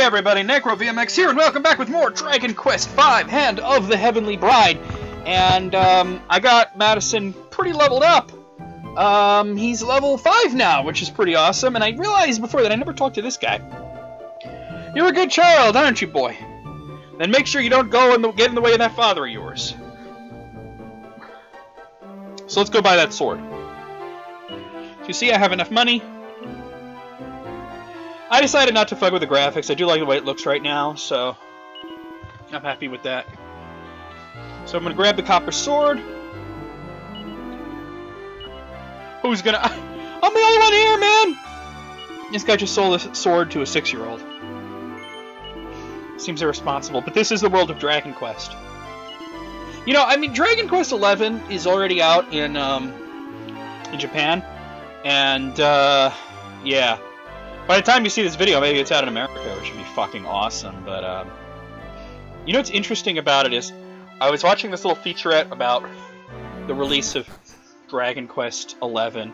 everybody, Necro VMX here, and welcome back with more Dragon Quest V: Hand of the Heavenly Bride. And um, I got Madison pretty leveled up. Um, he's level five now, which is pretty awesome. And I realized before that I never talked to this guy. You're a good child, aren't you, boy? Then make sure you don't go and get in the way of that father of yours. So let's go buy that sword. You see, I have enough money. I decided not to fuck with the graphics. I do like the way it looks right now, so I'm happy with that. So I'm gonna grab the copper sword. Who's gonna? I'm the only one here, man. This guy just sold a sword to a six-year-old. Seems irresponsible, but this is the world of Dragon Quest. You know, I mean, Dragon Quest XI is already out in um, in Japan, and uh, yeah. By the time you see this video, maybe it's out in America, which would be fucking awesome. But um, you know what's interesting about it is, I was watching this little featurette about the release of Dragon Quest XI,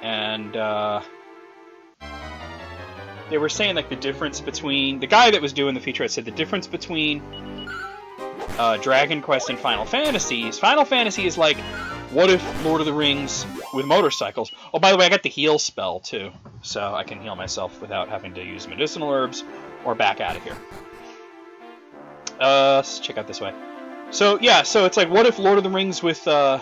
and uh, they were saying like the difference between the guy that was doing the featurette said the difference between uh, Dragon Quest and Final Fantasy is Final Fantasy is like what if Lord of the Rings with motorcycles? Oh, by the way, I got the heal spell too, so I can heal myself without having to use medicinal herbs or back out of here. Uh, let's check out this way. So yeah, so it's like what if Lord of the Rings with uh,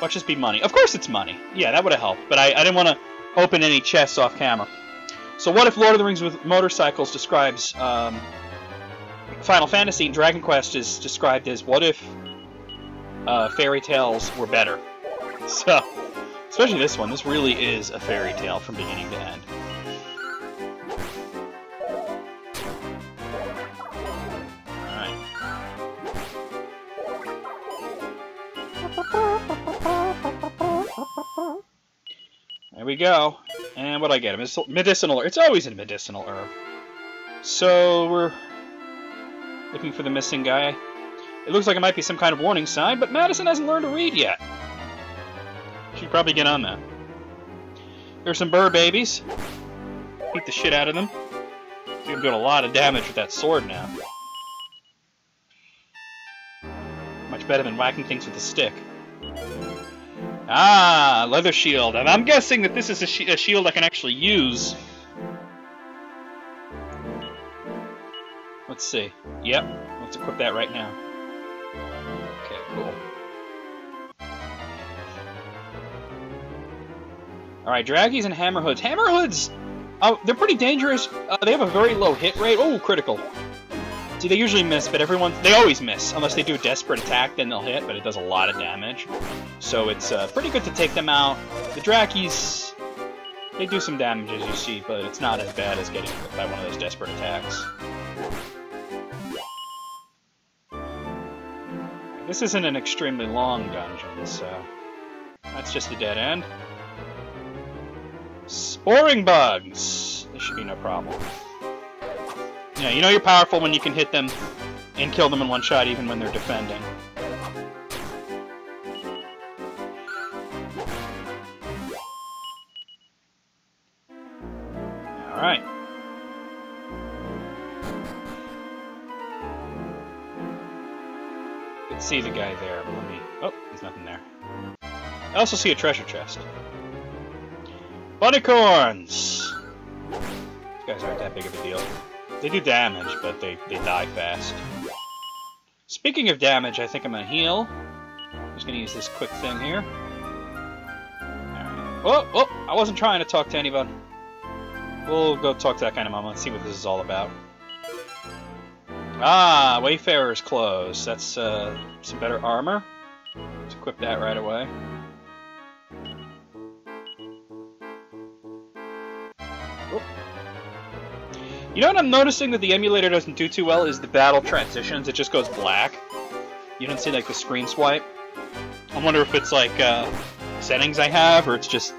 watch this be money? Of course it's money. Yeah, that would have helped, but I, I didn't want to open any chests off camera. So what if Lord of the Rings with motorcycles describes um, Final Fantasy and Dragon Quest is described as what if uh, fairy tales were better. So, especially this one, this really is a fairy tale from beginning to end. There we go. And what I get? A medicinal It's always a medicinal herb. So we're looking for the missing guy. It looks like it might be some kind of warning sign, but Madison hasn't learned to read yet. She'd probably get on that. There's some burr babies. Beat the shit out of them. I'm doing a lot of damage with that sword now. Much better than whacking things with a stick. Ah, leather shield. And I'm guessing that this is a, sh a shield I can actually use. Let's see. Yep, let's equip that right now. Okay, cool. Alright, Drackies and Hammerhoods. Hammerhoods! Oh, they're pretty dangerous. Uh, they have a very low hit rate. Oh, critical. See, they usually miss, but everyone... They always miss. Unless they do a desperate attack, then they'll hit, but it does a lot of damage. So it's uh, pretty good to take them out. The Drackies... They do some damage, as you see, but it's not as bad as getting hit by one of those desperate attacks. This isn't an extremely long dungeon, so that's just a dead end. Sporing bugs! This should be no problem. Yeah, you know you're powerful when you can hit them and kill them in one shot even when they're defending. Alright. See the guy there, but let me... Oh, there's nothing there. I also see a treasure chest. Bunicorns! These guys aren't that big of a deal. They do damage, but they, they die fast. Speaking of damage, I think I'm gonna heal. I'm just gonna use this quick thing here. Oh, oh! I wasn't trying to talk to anybody. We'll go talk to that kind of mama and see what this is all about. Ah, Wayfarer's Clothes. That's uh, some better armor. Let's equip that right away. You know what I'm noticing that the emulator doesn't do too well is the battle transitions. It just goes black. You don't see like the screen swipe. I wonder if it's like uh, settings I have or it's just,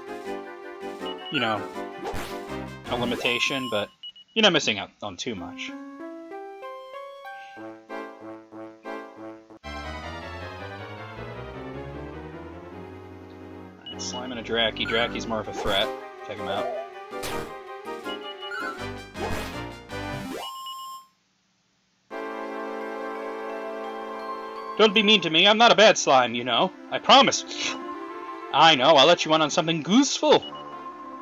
you know, a limitation, but you're not missing out on too much. Dracky, Dracky's more of a threat. Check him out. Don't be mean to me. I'm not a bad slime, you know. I promise. I know. I'll let you in on something gooseful.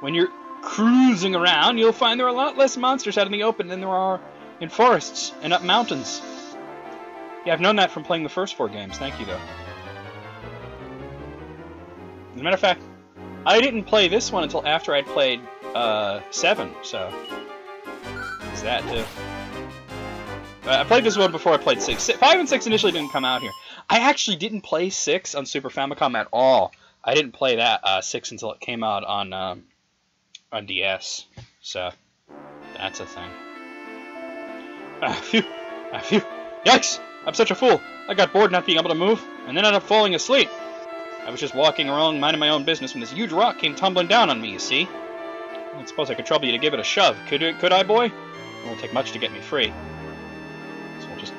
When you're cruising around, you'll find there are a lot less monsters out in the open than there are in forests and up mountains. Yeah, I've known that from playing the first four games. Thank you, though. As a matter of fact, I didn't play this one until after I'd played uh, 7, so... Is that too? I played this one before I played 6. 5 and 6 initially didn't come out here. I actually didn't play 6 on Super Famicom at all. I didn't play that uh, 6 until it came out on um, on DS. So, that's a thing. Ah, phew. Ah, phew. Yikes! I'm such a fool. I got bored not being able to move, and then ended up falling asleep. I was just walking around minding my own business when this huge rock came tumbling down on me, you see? I suppose I could trouble you to give it a shove. Could it, could I, boy? It won't take much to get me free. So we'll just...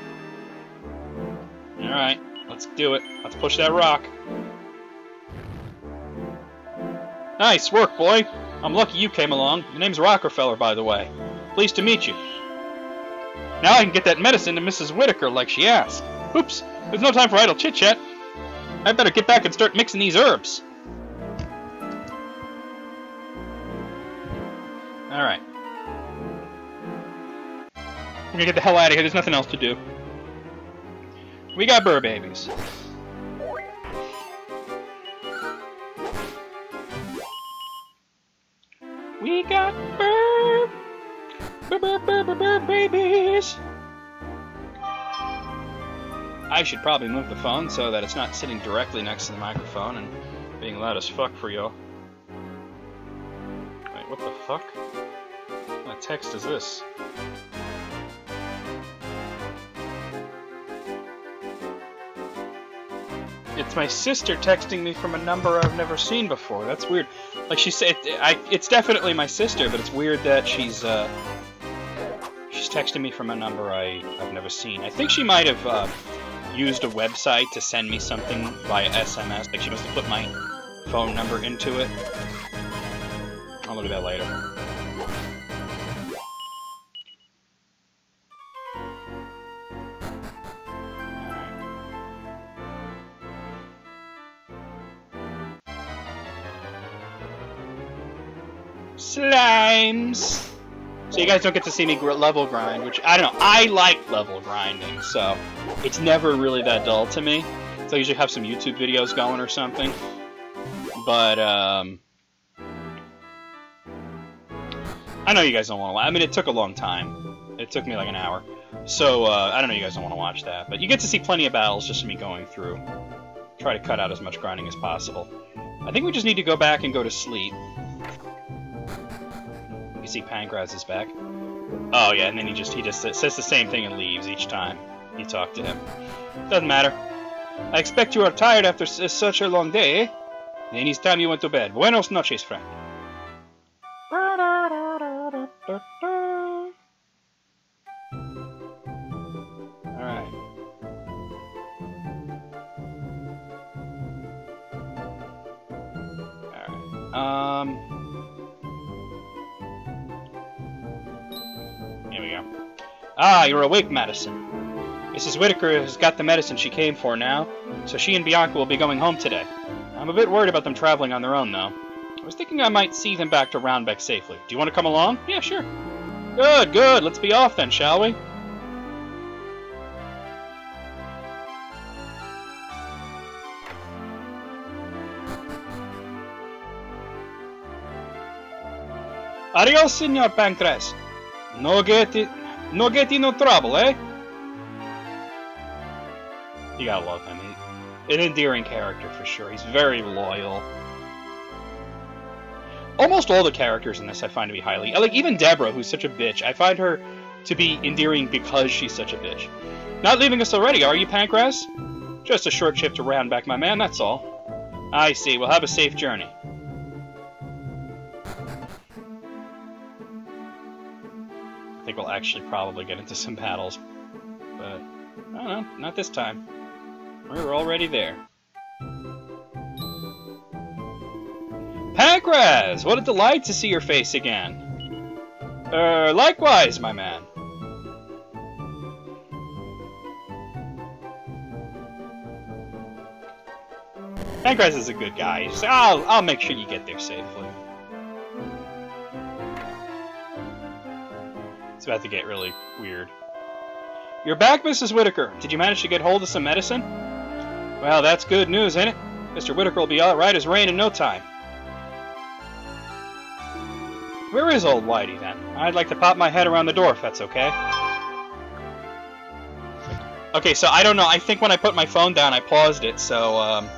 Alright, let's do it. Let's push that rock. Nice work, boy. I'm lucky you came along. Your name's Rockefeller, by the way. Pleased to meet you. Now I can get that medicine to Mrs. Whitaker like she asked. Oops, there's no time for idle chit-chat. I better get back and start mixing these herbs. Alright. We're gonna get the hell out of here. There's nothing else to do. We got burr babies. We got burr, burr, burr, burr, burr, babies. I should probably move the phone so that it's not sitting directly next to the microphone and being loud as fuck for y'all. Wait, what the fuck? What text is this? It's my sister texting me from a number I've never seen before. That's weird. Like she said, I, it's definitely my sister, but it's weird that she's uh, she's texting me from a number I I've never seen. I think she might have uh, used a website to send me something via SMS. Like she must have put my phone number into it. I'll look at that later. Slimes! So you guys don't get to see me level grind, which, I don't know, I like level grinding, so it's never really that dull to me. So I usually have some YouTube videos going or something. But, um... I know you guys don't want to watch. I mean, it took a long time. It took me like an hour. So, uh, I don't know you guys don't want to watch that. But you get to see plenty of battles just me going through. Try to cut out as much grinding as possible. I think we just need to go back and go to sleep. You see Pankraz is back. Oh yeah, and then he just he just says the same thing and leaves each time you talk to him. Doesn't matter. I expect you are tired after such a long day? Then it's time you went to bed. Buenos noches, friend. Alright. Alright. Um... Ah, you're awake, Madison. Mrs. Whitaker has got the medicine she came for now, so she and Bianca will be going home today. I'm a bit worried about them traveling on their own, though. I was thinking I might see them back to Roundbeck safely. Do you want to come along? Yeah, sure. Good, good. Let's be off then, shall we? Adios, Senor Pankraz. No get it, no getting no trouble, eh? You gotta love him. He, an endearing character for sure. He's very loyal. Almost all the characters in this I find to be highly like even Deborah, who's such a bitch. I find her to be endearing because she's such a bitch. Not leaving us already, are you, Pankraz? Just a short trip to Roundbeck, my man. That's all. I see. We'll have a safe journey. Think we'll actually probably get into some battles, but I don't know. Not this time. We're already there. Pankraz! What a delight to see your face again. Er, likewise, my man. Pankraz is a good guy. He's I'll, I'll make sure you get there safely. It's about to get really weird. You're back, Mrs. Whitaker. Did you manage to get hold of some medicine? Well, that's good news, ain't it? Mr. Whitaker will be alright as rain in no time. Where is old Whitey, then? I'd like to pop my head around the door, if that's okay. Okay, so I don't know. I think when I put my phone down, I paused it, so, um...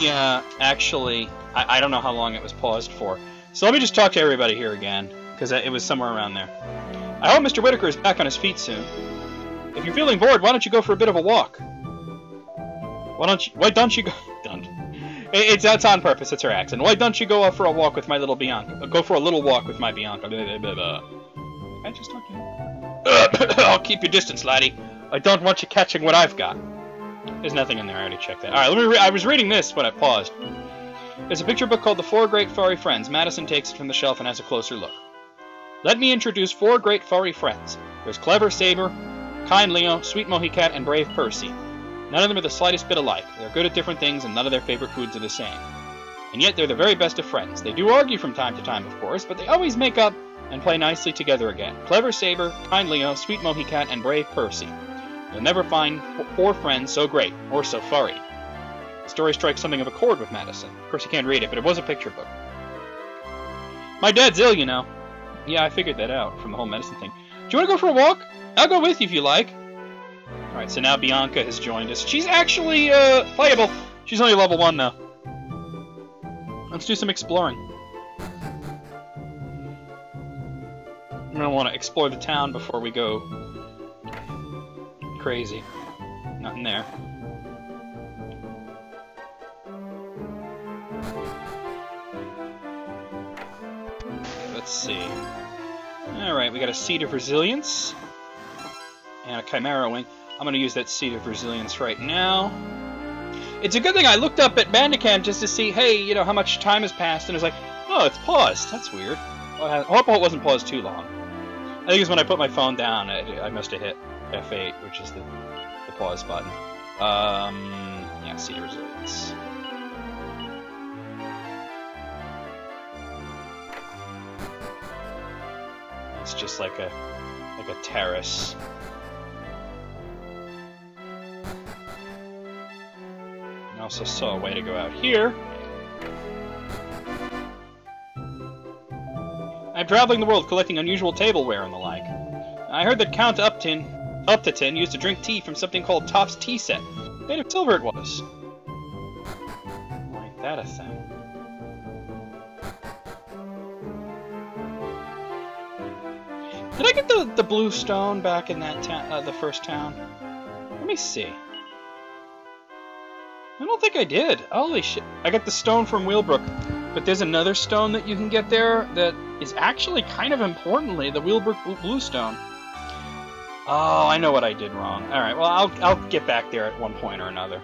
Yeah, actually, I, I don't know how long it was paused for. So let me just talk to everybody here again, because it was somewhere around there. I hope Mr. Whitaker is back on his feet soon. If you're feeling bored, why don't you go for a bit of a walk? Why don't you? Why don't you go? Don't. It's that's on purpose. It's her accent. Why don't you go for a walk with my little Bianca? Go for a little walk with my Bianca. I just talk to. I'll keep your distance, laddie. I don't want you catching what I've got. There's nothing in there. I already checked that. All right, let me. I was reading this when I paused. There's a picture book called The Four Great Furry Friends. Madison takes it from the shelf and has a closer look. Let me introduce four great furry friends. There's Clever Saber, Kind Leo, Sweet Mohicat, and Brave Percy. None of them are the slightest bit alike. They're good at different things, and none of their favorite foods are the same. And yet they're the very best of friends. They do argue from time to time, of course, but they always make up and play nicely together again. Clever Saber, Kind Leo, Sweet Mohicat, and Brave Percy. You'll never find four friends so great, or so furry. The story strikes something of a chord with Madison. Of course, you can't read it, but it was a picture book. My dad's ill, you know. Yeah, I figured that out from the whole medicine thing. Do you want to go for a walk? I'll go with you if you like. Alright, so now Bianca has joined us. She's actually, uh, playable. She's only level 1, though. Let's do some exploring. I'm gonna want to explore the town before we go crazy. Nothing there. Let's see. Alright, we got a Seed of Resilience. And a Chimera Wing. I'm going to use that Seed of Resilience right now. It's a good thing I looked up at Bandicam just to see, hey, you know, how much time has passed, and it's like, oh, it's paused. That's weird. I hope it wasn't paused too long. I think it's when I put my phone down, I, I must have hit F8, which is the, the pause button. Um, yeah, Seed of Resilience. It's just like a like a terrace. I also saw a way to go out here. I'm traveling the world collecting unusual tableware and the like. I heard that Count Upton, Uptaten used to drink tea from something called Toft's Tea Set. Made of silver it was. Like that a thing. Did I get the, the blue stone back in that town, uh, the first town? Let me see. I don't think I did. Holy shit. I got the stone from Whealbrook, but there's another stone that you can get there that is actually kind of importantly the Whealbrook blue stone. Oh, I know what I did wrong. Alright, well, I'll, I'll get back there at one point or another.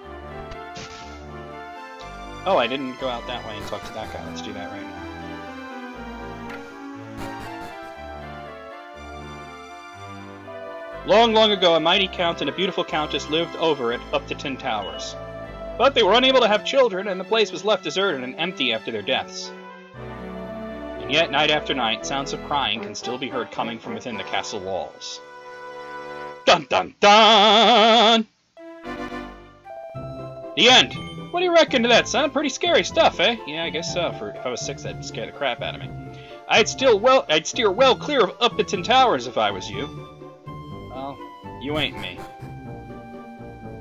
Oh, I didn't go out that way and talk to that guy. Let's do that right now. Long, long ago, a mighty count and a beautiful countess lived over at Uptaten Towers. But they were unable to have children, and the place was left deserted and empty after their deaths. And yet, night after night, sounds of crying can still be heard coming from within the castle walls. Dun dun dun! The end! What do you reckon to that, son? Pretty scary stuff, eh? Yeah, I guess so. For if I was six, that'd scare the crap out of me. I'd still well, I'd steer well clear of Uptaten Towers if I was you. You ain't me.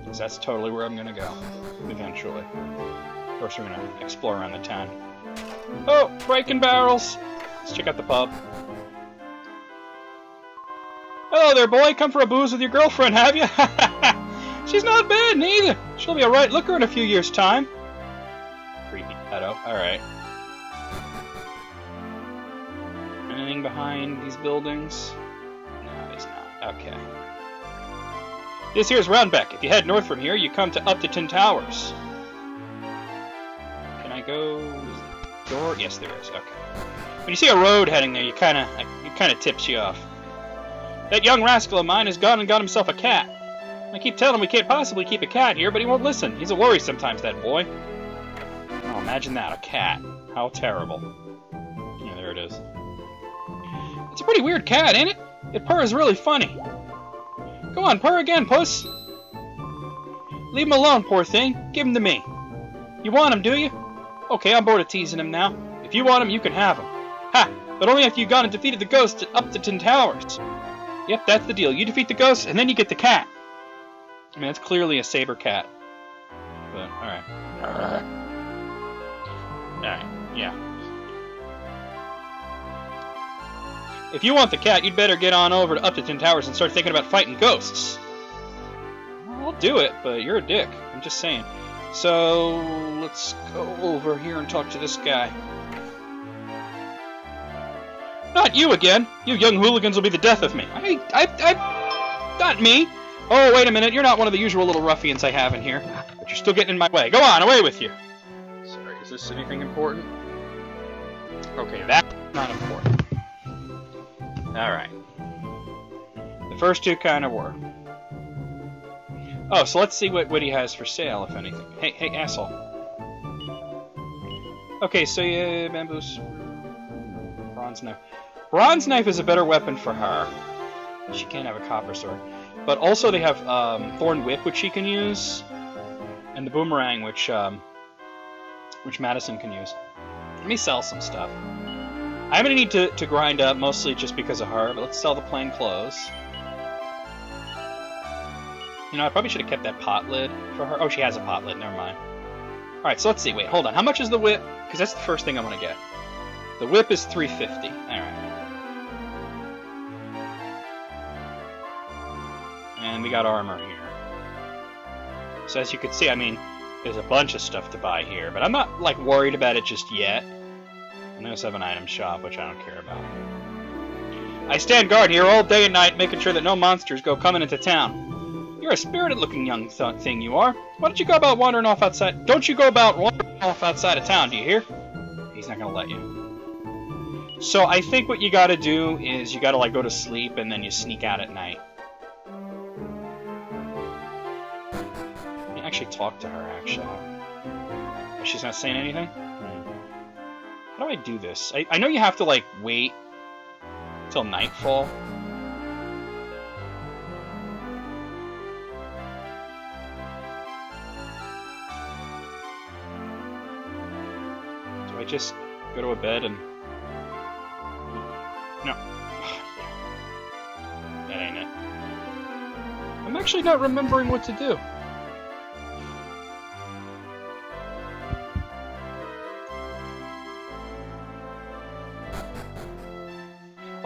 Because that's totally where I'm gonna go. Eventually. First, we're gonna explore around the town. Oh, breaking barrels! Let's check out the pub. Hello there, boy. Come for a booze with your girlfriend, have you? She's not bad, neither. She'll be a right looker in a few years' time. Creepy pedo. Alright. Anything behind these buildings? No, there's not. Okay. This here's Roundbeck. If you head north from here, you come to Uptaten Towers. Can I go? Door? Yes, there is. Okay. When you see a road heading there, you kind of it kind of tips you off. That young rascal of mine has gone and got himself a cat. I keep telling him we can't possibly keep a cat here, but he won't listen. He's a worry sometimes, that boy. Oh, imagine that, a cat. How terrible. Yeah, there it is. It's a pretty weird cat, ain't it? It purrs really funny. Go on, purr again, puss. Leave him alone, poor thing. Give him to me. You want him, do you? Okay, I'm bored of teasing him now. If you want him, you can have him. Ha! But only after you've gone and defeated the ghost at Upton Towers. Yep, that's the deal. You defeat the ghost, and then you get the cat. I mean, that's clearly a saber cat. But, alright. Alright, yeah. If you want the cat, you'd better get on over to Upton Towers and start thinking about fighting ghosts. I'll do it, but you're a dick. I'm just saying. So, let's go over here and talk to this guy. Not you again! You young hooligans will be the death of me. I, I, I, not me! Oh, wait a minute, you're not one of the usual little ruffians I have in here. But you're still getting in my way. Go on, away with you! Sorry, is this anything important? Okay, that's not important. Alright. The first two kind of were. Oh, so let's see what Woody has for sale, if anything. Hey, hey, asshole. Okay, so yeah, bamboos. Bronze knife. Bronze knife is a better weapon for her. She can't have a copper sword. But also they have um, Thorn Whip, which she can use, and the Boomerang, which um, which Madison can use. Let me sell some stuff. I'm gonna need to, to grind up, mostly just because of her, but let's sell the plain clothes. You know, I probably should have kept that pot lid for her. Oh, she has a pot lid, never mind. Alright, so let's see. Wait, hold on. How much is the whip? Because that's the first thing I want to get. The whip is 350. Alright. And we got armor here. So as you can see, I mean, there's a bunch of stuff to buy here, but I'm not, like, worried about it just yet. And there's have an item shop, which I don't care about. I stand guard here all day and night, making sure that no monsters go coming into town. You're a spirited-looking young thing, you are. Why don't you go about wandering off outside? Don't you go about wandering off outside of town, do you hear? He's not gonna let you. So I think what you gotta do is you gotta, like, go to sleep and then you sneak out at night. You actually talk to her, actually. She's not saying anything? How do I do this? I, I know you have to, like, wait till nightfall. Do I just go to a bed and... No. that ain't it. I'm actually not remembering what to do.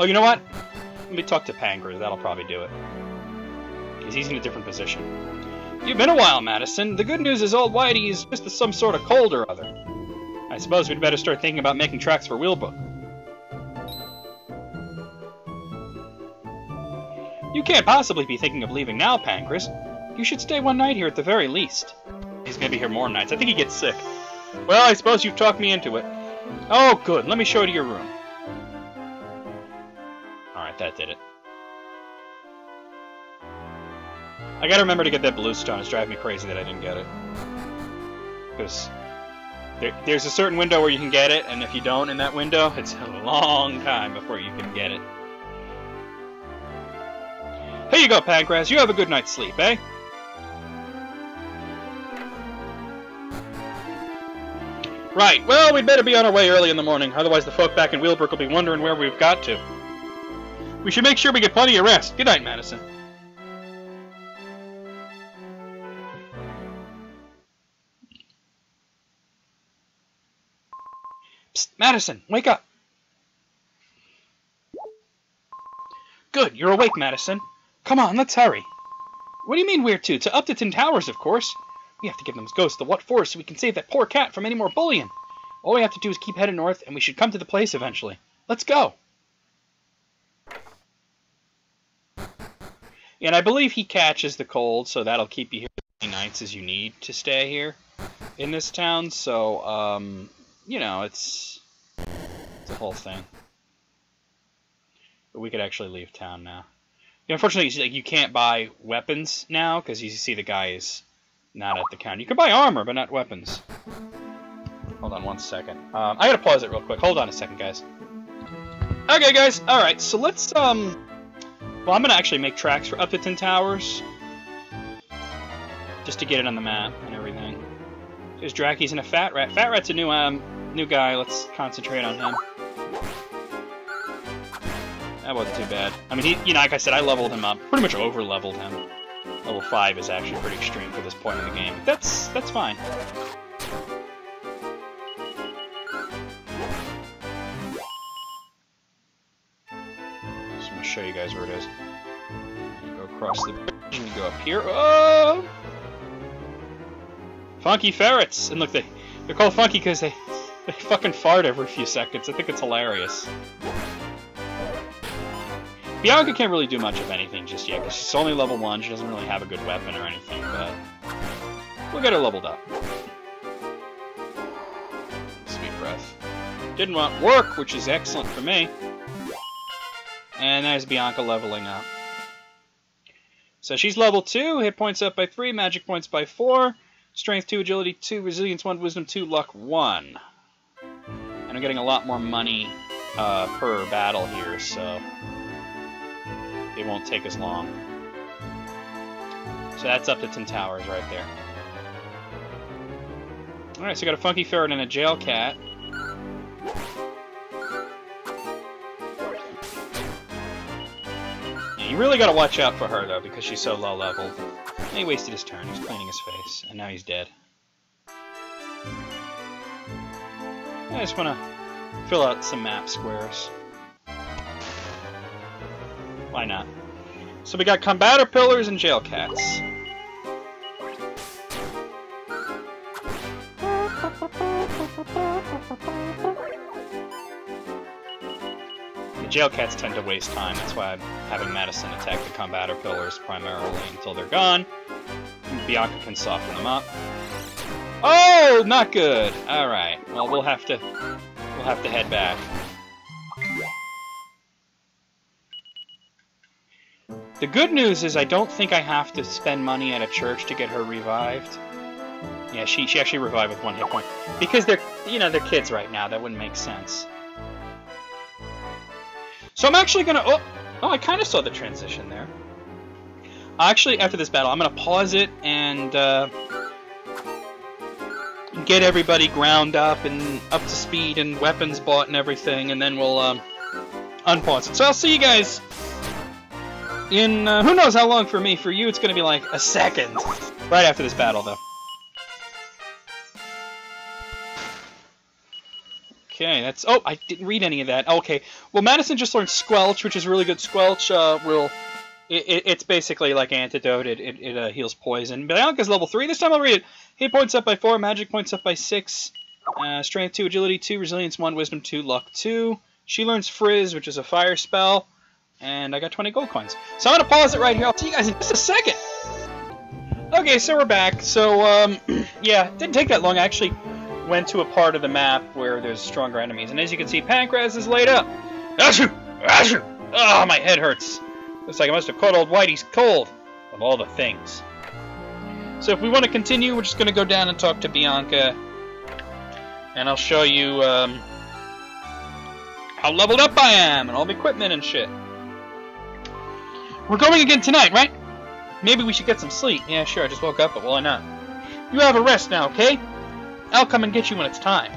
Oh, you know what? Let me talk to Pankraz. That'll probably do it. Because he's in a different position. You've been a while, Madison. The good news is old Whitey is just some sort of cold or other. I suppose we'd better start thinking about making tracks for Whealbrook. You can't possibly be thinking of leaving now, Pankraz. You should stay one night here at the very least. He's gonna be here more nights. I think he gets sick. Well, I suppose you've talked me into it. Oh, good. Let me show you to your room. That did it. I gotta remember to get that blue stone. It's driving me crazy that I didn't get it. Because there, there's a certain window where you can get it, and if you don't in that window, it's a long time before you can get it. Here you go, Pankraz. You have a good night's sleep, eh? Right, well, we'd better be on our way early in the morning, otherwise the folk back in Whealbrook will be wondering where we've got to. We should make sure we get plenty of rest. Good night, Madison. Psst, Madison, wake up. Good, you're awake, Madison. Come on, let's hurry. What do you mean where to? To Upton Towers, of course. We have to get those ghosts the what for so we can save that poor cat from any more bullying. All we have to do is keep heading north, and we should come to the place eventually. Let's go. And I believe he catches the cold, so that'll keep you here as many nights as you need to stay here in this town. So, um, you know, it's, it's a whole thing. But we could actually leave town now. Unfortunately, like you can't buy weapons now because you see the guy is not at the counter. You can buy armor, but not weapons. Hold on one second. Um, I gotta pause it real quick. Hold on a second, guys. Okay, guys. All right. So let's um. Well, I'm gonna actually make tracks for Uptaten towers, just to get it on the map and everything. There's Dracky's and a Fat Rat. Fat Rat's a new um new guy. Let's concentrate on him. That wasn't too bad. I mean, he, you know, like I said, I leveled him up. Pretty much over-leveled him. Level 5 is actually pretty extreme for this point in the game. That's, that's fine. Show you guys where it is. You go across the bridge and you go up here. Oh! Funky ferrets! And look, they, they're called funky because they, they fucking fart every few seconds. I think it's hilarious. Bianca can't really do much of anything just yet, because she's only level 1, she doesn't really have a good weapon or anything, but we'll get her leveled up. Breath. Didn't want work, which is excellent for me. And there's Bianca leveling up. So she's level 2, hit points up by 3, magic points by 4, strength 2, agility 2, resilience 1, wisdom 2, luck 1. And I'm getting a lot more money uh, per battle here, so it won't take as long. So that's Uptaten towers right there. Alright, so got a Funky Ferret and a Jail Cat. You really gotta watch out for her, though, because she's so low level. And He wasted his turn, he's cleaning his face, and now he's dead. I just wanna fill out some map squares. Why not? So we got combatipillars and jail cats. Jail cats tend to waste time, that's why I'm having Madison attack the combatipillars primarily until they're gone. Bianca can soften them up. Oh, not good. All right. Well, we'll have to we'll have to head back. The good news is I don't think I have to spend money at a church to get her revived. Yeah, she, she actually revived with one hit point. Because they're, you know, they're kids right now. That wouldn't make sense. So I'm actually going to... Oh, oh, I kind of saw the transition there. Actually, after this battle, I'm going to pause it and uh, get everybody ground up and up to speed and weapons bought and everything, and then we'll um, unpause it. So I'll see you guys in uh, who knows how long for me. For you, it's going to be like a second. Right after this battle, though. Okay, that's... Oh, I didn't read any of that. Okay, well, Madison just learned Squelch, which is really good. Squelch uh, will... It, it, it's basically like antidote. It, it, it uh, heals poison. Bianca's level 3. This time I'll read it. Hit points up by 4, magic points up by 6, uh, strength 2, agility 2, resilience 1, wisdom 2, luck 2. She learns Frizz, which is a fire spell and I got 20 gold coins. So I'm going to pause it right here. I'll see you guys in just a second. Okay, so we're back. So, um, yeah, didn't take that long. Actually went to a part of the map where there's stronger enemies. And as you can see, Pankraz is laid up. Achoo! Achoo! Oh, my head hurts. Looks like I must have caught old Whitey's cold. Of all the things. So if we want to continue, we're just going to go down and talk to Bianca. And I'll show you um, how leveled up I am and all the equipment and shit. We're going again tonight, right? Maybe we should get some sleep. Yeah, sure, I just woke up, but why not? You have a rest now, okay? I'll come and get you when it's time.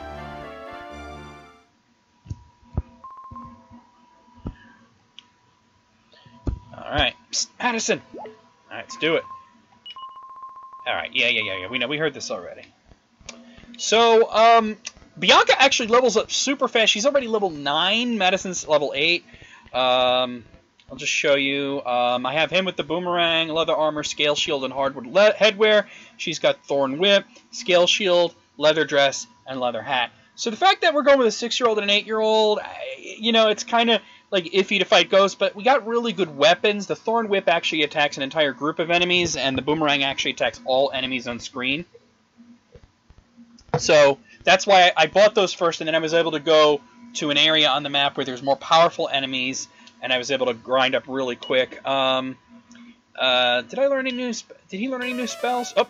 Alright. Madison! Alright, let's do it. Alright, yeah, yeah, yeah, yeah. We know we heard this already. So, um, Bianca actually levels up super fast. She's already level 9. Madison's level 8. Um, I'll just show you. Um, I have him with the boomerang, leather armor, scale shield, and hardwood headwear. She's got thorn whip, scale shield, leather dress, and leather hat. So the fact that we're going with a six-year-old and an eight-year-old, you know, it's kind of like iffy to fight ghosts, but we got really good weapons. The thorn whip actually attacks an entire group of enemies, and the boomerang actually attacks all enemies on screen. So that's why I bought those first, and then I was able to go to an area on the map where there's more powerful enemies and I was able to grind up really quick. Um, uh, did I learn any new? Did he learn any new spells? Oh,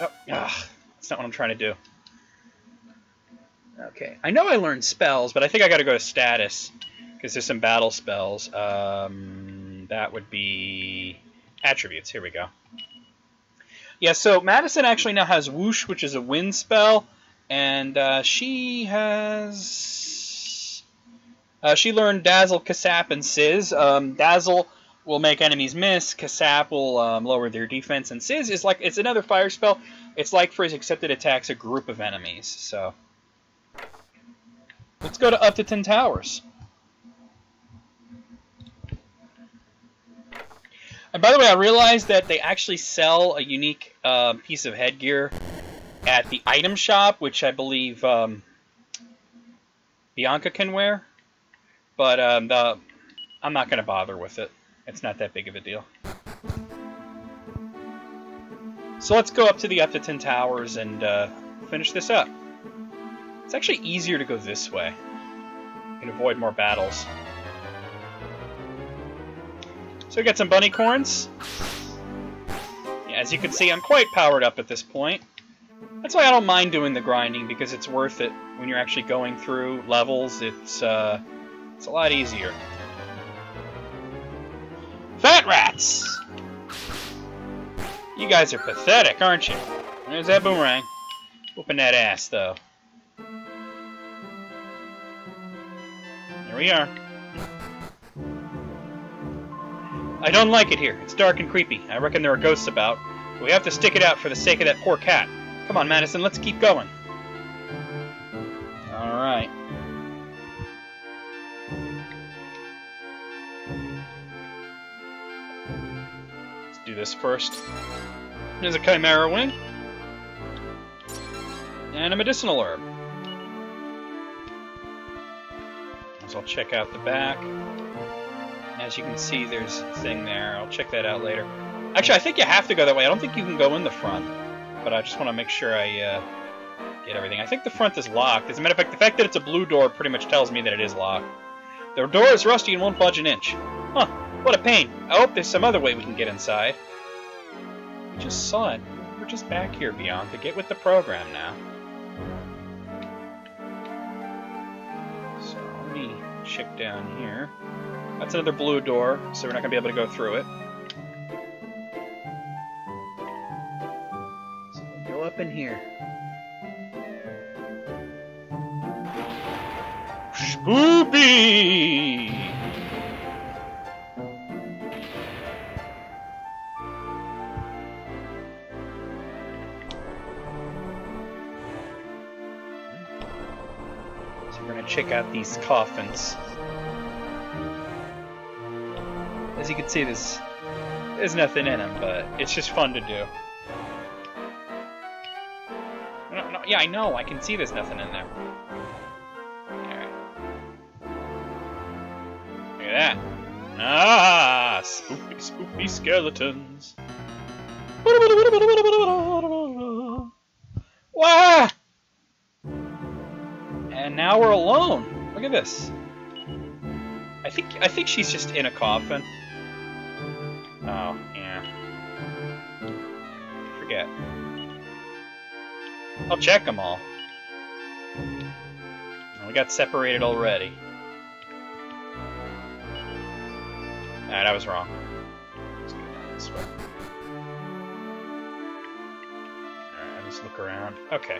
Oh, ah, that's not what I'm trying to do. Okay, I know I learned spells, but I think I got to go to status because there's some battle spells. Um, that would be attributes. Here we go. Yeah, so Madison actually now has Whoosh, which is a wind spell, and uh, she has uh, she learned Dazzle, Kasap, and Sizz. Um, Dazzle will make enemies miss. Kasap will um, lower their defense, and Sizz is like it's another fire spell. It's like for his accepted attacks a group of enemies. So let's go to Upton Towers. And by the way, I realized that they actually sell a unique uh, piece of headgear at the item shop, which I believe um, Bianca can wear. But um, the, I'm not going to bother with it. It's not that big of a deal. So let's go up to the Upton Towers and uh, finish this up. It's actually easier to go this way. You can avoid more battles. So we got some bunicorns. Yeah, as you can see, I'm quite powered up at this point. That's why I don't mind doing the grinding, because it's worth it. When you're actually going through levels, it's, uh, it's a lot easier. Rats! You guys are pathetic, aren't you? There's that boomerang. Whooping that ass, though. Here we are. I don't like it here. It's dark and creepy. I reckon there are ghosts about. We have to stick it out for the sake of that poor cat. Come on, Madison, let's keep going. Alright. This first. There's a Chimera Wing. And a Medicinal Herb. So I'll check out the back. As you can see, there's a thing there. I'll check that out later. Actually, I think you have to go that way. I don't think you can go in the front. But I just want to make sure I uh, get everything. I think the front is locked. As a matter of fact, the fact that it's a blue door pretty much tells me that it is locked. The door is rusty and won't budge an inch. Huh, what a pain. I hope there's some other way we can get inside. We just saw it. We're just back here, Bianca. Get with the program now. So, let me check down here. That's another blue door, so we're not going to be able to go through it. So we'll go up in here. Spoopy! Check out these coffins. As you can see, there's, there's nothing in them, but it's just fun to do. No, no, yeah, I know. I can see there's nothing in there. Look at that. Ah! Spooky, spooky skeletons. Wah! Now we're alone. Look at this. I think I think she's just in a coffin. Oh, yeah. Forget. I'll check them all. We got separated already. Alright, I was wrong. Let's go down this way. Alright, let's look around. Okay.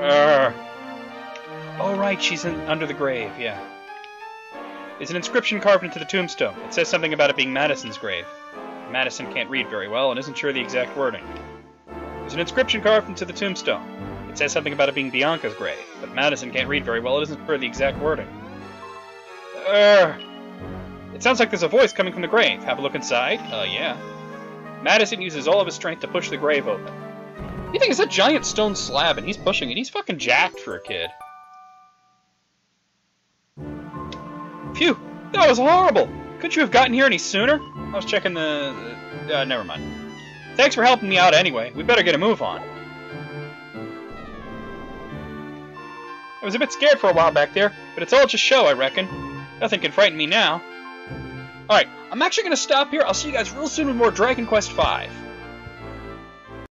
Uh, oh, right, she's in, under the grave, yeah. There's an inscription carved into the tombstone. It says something about it being Madison's grave. Madison can't read very well and isn't sure the exact wording. There's an inscription carved into the tombstone. It says something about it being Bianca's grave, but Madison can't read very well and isn't sure the exact wording. Urgh. It sounds like there's a voice coming from the grave. Have a look inside? Uh, yeah. Madison uses all of his strength to push the grave open. You think it's a giant stone slab and he's pushing it. He's fucking jacked for a kid. Phew, that was horrible. Couldn't you have gotten here any sooner? I was checking the... Uh, never mind. Thanks for helping me out anyway. We better get a move on. I was a bit scared for a while back there, but it's all just show, I reckon. Nothing can frighten me now. Alright, I'm actually going to stop here. I'll see you guys real soon with more Dragon Quest V.